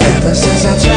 Ever since I tried